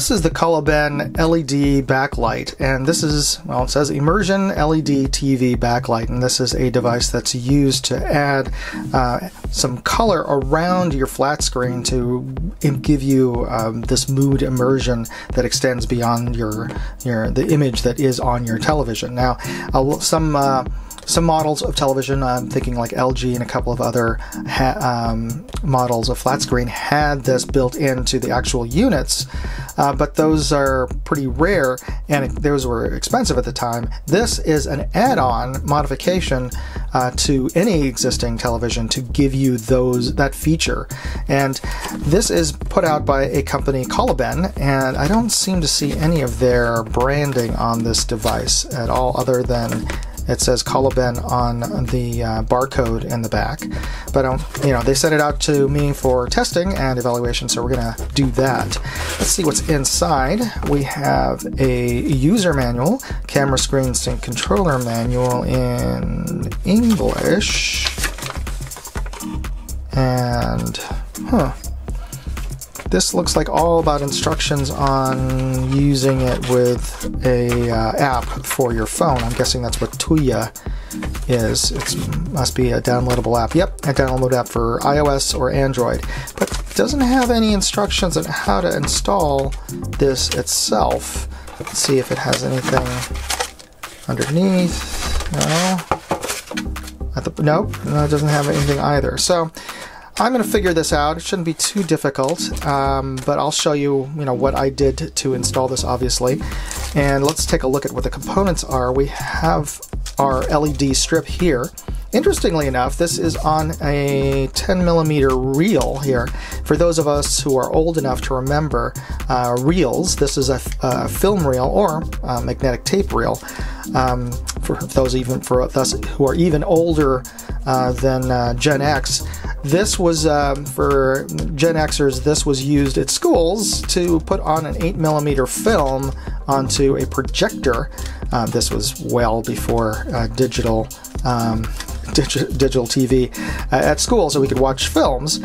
this is the Coliben LED backlight, and this is, well, it says Immersion LED TV backlight, and this is a device that's used to add uh, some color around your flat screen to give you um, this mood immersion that extends beyond your, your the image that is on your television. Now, some uh, some models of television, I'm thinking like LG and a couple of other ha- um, models of flat screen, had this built into the actual units, uh, but those are pretty rare and those were expensive at the time. This is an add on modification uh, to any existing television to give you those that feature. And this is put out by a company, Coliben, and I don't seem to see any of their branding on this device at all, other than it says Coliben on the uh, barcode in the back. But um, you know, they sent it out to me for testing and evaluation, so we're gonna do that. Let's see what's inside. We have a user manual, camera screen sync controller manual in English, and huh. This looks like all about instructions on using it with a uh, app for your phone. I'm guessing that's what Tuya is. It must be a downloadable app. Yep, a download app for iOS or Android, but doesn't have any instructions on how to install this itself. Let's see if it has anything underneath. No. The, nope, no, it doesn't have anything either. So I'm going to figure this out. It shouldn't be too difficult, um, but I'll show you, you know, what I did to install this, obviously. And let's take a look at what the components are. We have our LED strip here. Interestingly enough, this is on a 10 millimeter reel here. For those of us who are old enough to remember uh, reels, this is a, a, film reel or magnetic tape reel. Um, for those even for us who are even older uh, than uh, Gen X, this was um, for Gen Xers. This was used at schools to put on an 8 millimeter film onto a projector. Uh, this was well before uh, digital um, digital TV uh, at school, so we could watch films.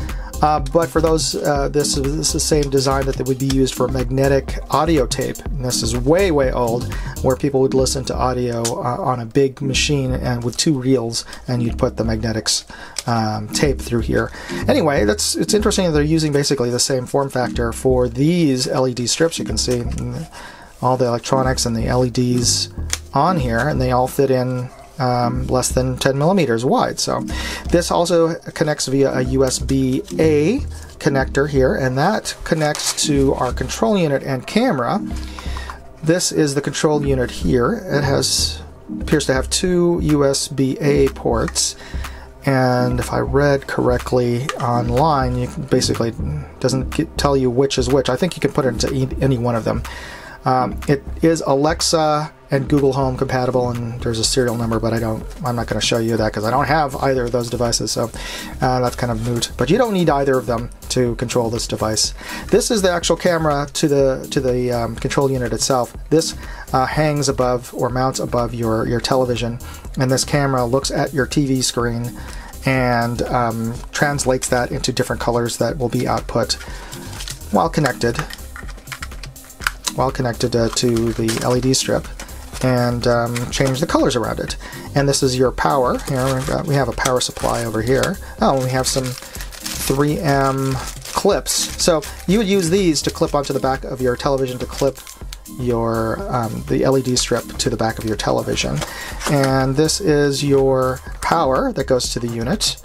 Uh, but for those, uh, this, this is the same design that would be used for magnetic audio tape. And this is way, way old, where people would listen to audio uh, on a big machine and with two reels, and you'd put the magnetics um, tape through here. Anyway, that's it's interesting that they're using basically the same form factor for these LED strips. You can see all the electronics and the LEDs on here, and they all fit in um, less than 10 millimeters wide. So this also connects via a USB A connector here, and that connects to our control unit and camera. This is the control unit here. It has appears to have two USB A ports. And if I read correctly online, you basically doesn't get, tell you which is which. I think you can put it into any one of them. Um, it is Alexa and Google Home compatible, and there's a serial number, but I don't. I'm not going to show you that because I don't have either of those devices, so uh, that's kind of moot. But you don't need either of them to control this device. This is the actual camera to the to the um, control unit itself. This uh, hangs above or mounts above your your television, and this camera looks at your TV screen and um, translates that into different colors that will be output while connected while connected uh, to the LED strip and um, change the colors around it. And this is your power. Here got, we have a power supply over here. Oh, we have some 3M clips. So you would use these to clip onto the back of your television to clip your um, the LED strip to the back of your television. And this is your power that goes to the unit.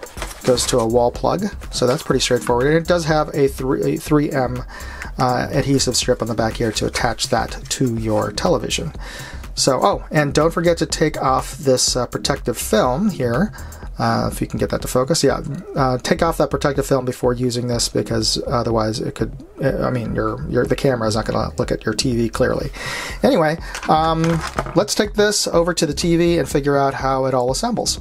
Goes to a wall plug, so that's pretty straightforward. And it does have a, 3, a 3M uh, adhesive strip on the back here to attach that to your television. So, oh, and don't forget to take off this uh, protective film here. Uh, if you can get that to focus, yeah, uh, take off that protective film before using this because otherwise it could. Uh, I mean, your your the camera is not going to look at your TV clearly. Anyway, um, let's take this over to the TV and figure out how it all assembles.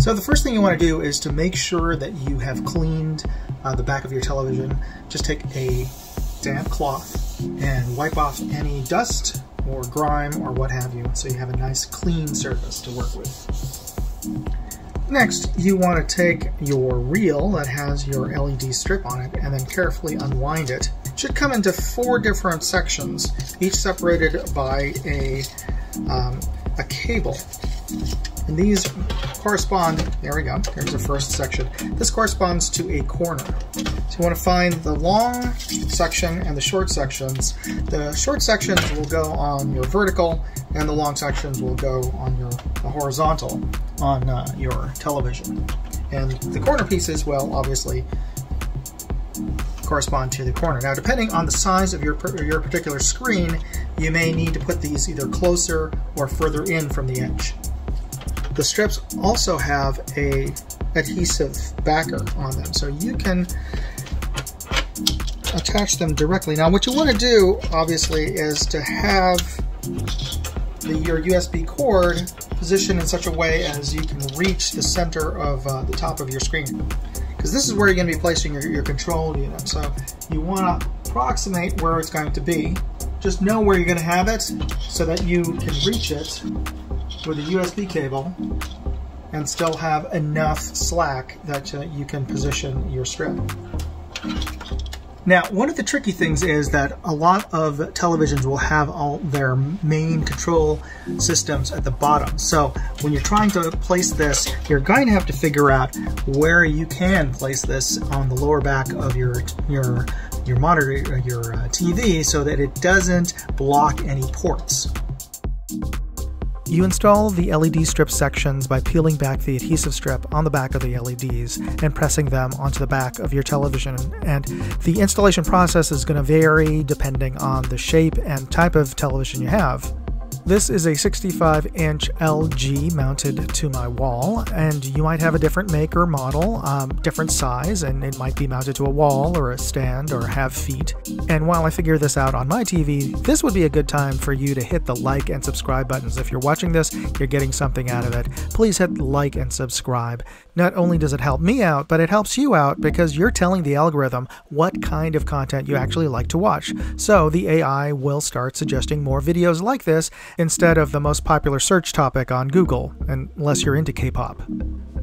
So the first thing you want to do is to make sure that you have cleaned the back of your television. Just take a damp cloth and wipe off any dust or grime or what have you so you have a nice clean surface to work with. Next, you want to take your reel that has your LED strip on it and then carefully unwind it. It should come into four different sections, each separated by a, um, a cable. And these correspond, there we go, there's the first section. This corresponds to a corner. So you want to find the long section and the short sections. The short sections will go on your vertical and the long sections will go on your horizontal on uh, your television. And the corner pieces well, obviously correspond to the corner. Now depending on the size of your, your particular screen, you may need to put these either closer or further in from the edge. The strips also have a adhesive backer on them, so you can attach them directly. Now what you want to do, obviously, is to have the, your USB cord positioned in such a way as you can reach the center of uh, the top of your screen. Because this is where you're going to be placing your, your control unit. So you want to approximate where it's going to be. Just know where you're going to have it so that you can reach it with a USB cable and still have enough slack that uh, you can position your strip. Now, one of the tricky things is that a lot of televisions will have all their main control systems at the bottom. So when you're trying to place this, you're going to have to figure out where you can place this on the lower back of your your your monitor, your uh, TV, so that it doesn't block any ports. You install the LED strip sections by peeling back the adhesive strip on the back of the LEDs and pressing them onto the back of your television. And the installation process is going to vary depending on the shape and type of television you have. This is a 65 inch LG mounted to my wall, and you might have a different make or model, um, different size, and it might be mounted to a wall or a stand or have feet. And while I figure this out on my TV, this would be a good time for you to hit the like and subscribe buttons. If you're watching this, you're getting something out of it. Please hit like and subscribe. Not only does it help me out, but it helps you out because you're telling the algorithm what kind of content you actually like to watch. So the AI will start suggesting more videos like this instead of the most popular search topic on Google, unless you're into K-pop.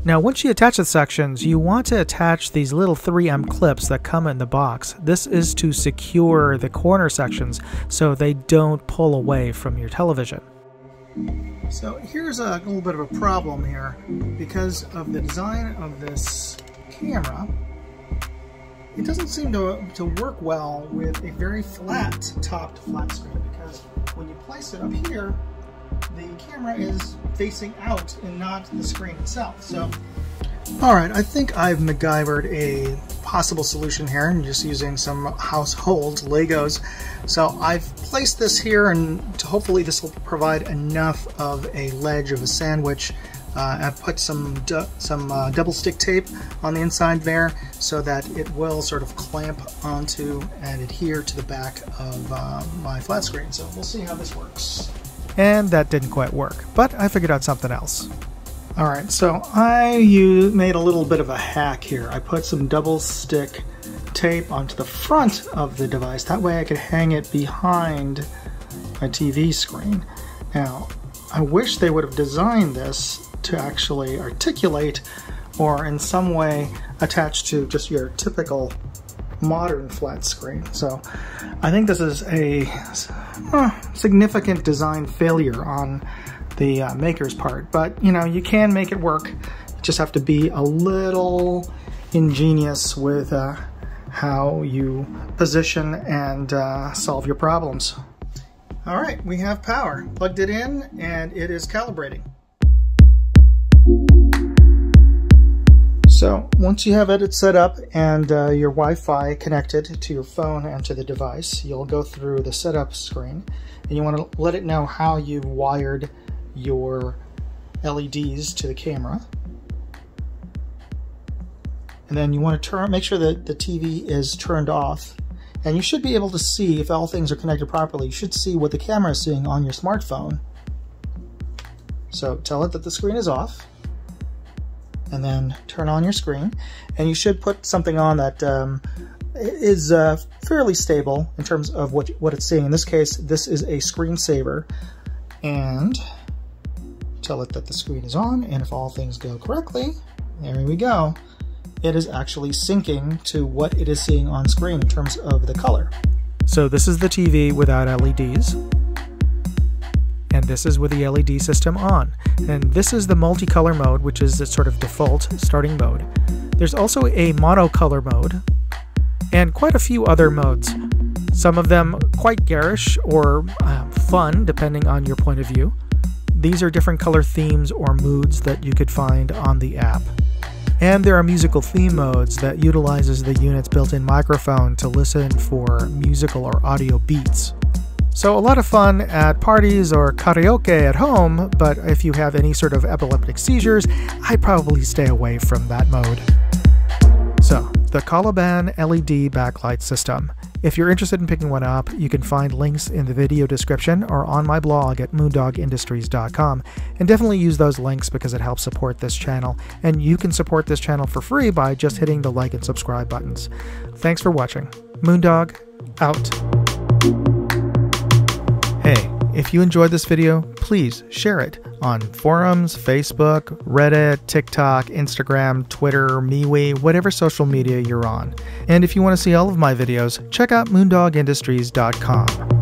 Now, once you attach the sections, you want to attach these little 3M clips that come in the box. This is to secure the corner sections so they don't pull away from your television. So here's a little bit of a problem here. Because of the design of this camera, it doesn't seem to, to work well with a very flat topped flat screen because when you place it up here, the camera is facing out and not the screen itself. So, all right, I think I've MacGyvered a possible solution here and just using some household Legos. So I've placed this here and hopefully this will provide enough of a ledge of a sandwich uh, I've put some some uh, double stick tape on the inside there so that it will sort of clamp onto and adhere to the back of uh, my flat screen. So we'll see how this works. And that didn't quite work, but I figured out something else. All right, so I made a little bit of a hack here. I put some double stick tape onto the front of the device. That way I could hang it behind my TV screen. Now, I wish they would have designed this to actually articulate or in some way attach to just your typical modern flat screen. So I think this is a uh, significant design failure on the uh, maker's part, but you know, you can make it work. You just have to be a little ingenious with uh, how you position and uh, solve your problems. All right, we have power. Plugged it in and it is calibrating. So once you have it set up and uh, your Wi-Fi connected to your phone and to the device, you'll go through the setup screen and you want to let it know how you've wired your LEDs to the camera. And then you want to turn, make sure that the TV is turned off. And you should be able to see if all things are connected properly. You should see what the camera is seeing on your smartphone. So tell it that the screen is off and then turn on your screen. And you should put something on that um, is uh, fairly stable in terms of what, what it's seeing. In this case, this is a screensaver. And tell it that the screen is on, and if all things go correctly, there we go. It is actually syncing to what it is seeing on screen in terms of the color. So this is the TV without LEDs. And this is with the LED system on. And this is the multicolor mode, which is the sort of default starting mode. There's also a monocolor mode, and quite a few other modes. Some of them quite garish or uh, fun, depending on your point of view. These are different color themes or moods that you could find on the app. And there are musical theme modes that utilizes the unit's built-in microphone to listen for musical or audio beats. So a lot of fun at parties or karaoke at home, but if you have any sort of epileptic seizures, I'd probably stay away from that mode. So, the Coliben LED backlight system. If you're interested in picking one up, you can find links in the video description or on my blog at moondogindustries.com. And definitely use those links because it helps support this channel. And you can support this channel for free by just hitting the like and subscribe buttons. Thanks for watching. Moondog, out. Hey, if you enjoyed this video, please share it on forums, Facebook, Reddit, TikTok, Instagram, Twitter, MeWe, whatever social media you're on. And if you want to see all of my videos, check out moondogindustries.com.